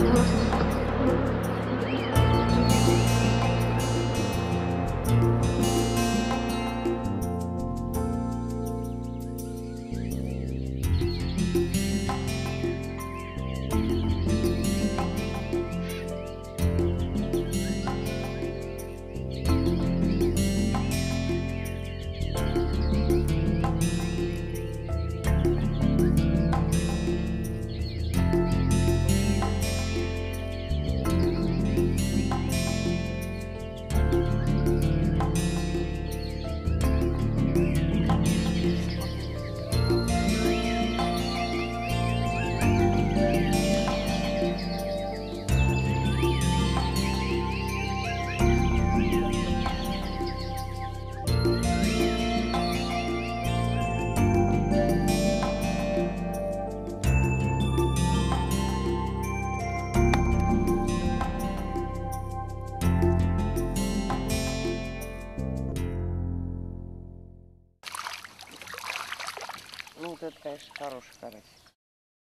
Música вот это, конечно, хороший карась.